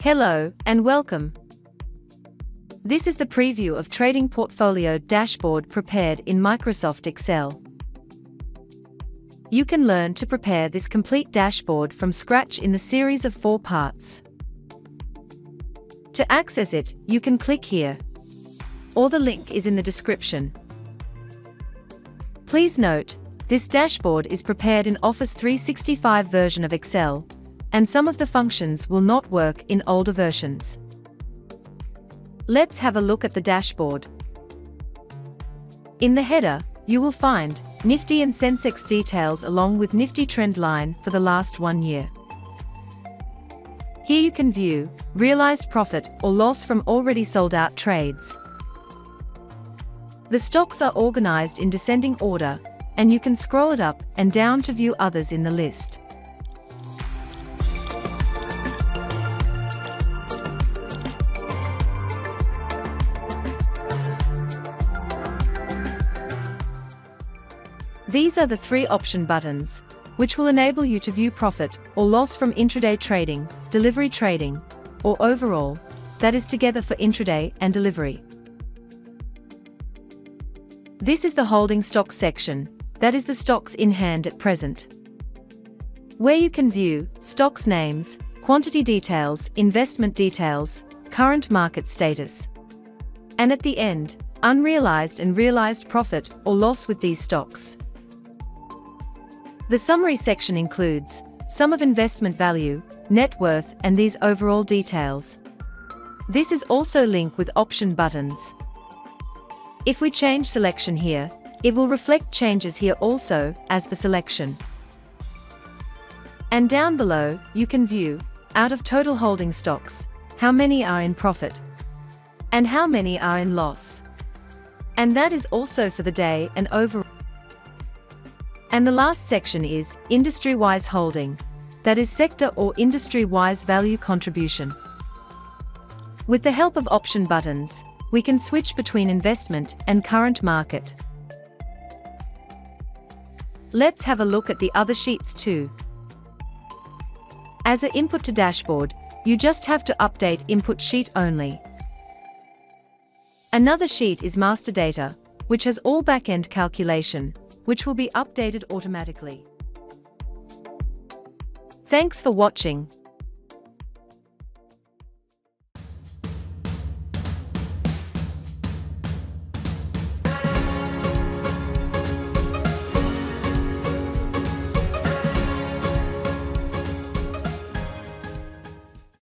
Hello, and welcome. This is the preview of Trading Portfolio Dashboard prepared in Microsoft Excel. You can learn to prepare this complete dashboard from scratch in the series of four parts. To access it, you can click here. Or the link is in the description. Please note, this dashboard is prepared in Office 365 version of Excel, and some of the functions will not work in older versions. Let's have a look at the dashboard. In the header, you will find Nifty and Sensex details along with Nifty trend line for the last one year. Here you can view realized profit or loss from already sold out trades. The stocks are organized in descending order and you can scroll it up and down to view others in the list. These are the three option buttons, which will enable you to view profit or loss from intraday trading, delivery trading, or overall, that is together for intraday and delivery. This is the holding stock section, that is the stocks in hand at present. Where you can view stocks names, quantity details, investment details, current market status. And at the end, unrealized and realized profit or loss with these stocks. The summary section includes sum of investment value, net worth and these overall details. This is also linked with option buttons. If we change selection here, it will reflect changes here also, as per selection. And down below, you can view, out of total holding stocks, how many are in profit, and how many are in loss. And that is also for the day and overall. And the last section is industry-wise holding, that is sector or industry-wise value contribution. With the help of option buttons, we can switch between investment and current market. Let's have a look at the other sheets too. As an input to dashboard, you just have to update input sheet only. Another sheet is master data, which has all backend calculation, which will be updated automatically. Thanks for watching.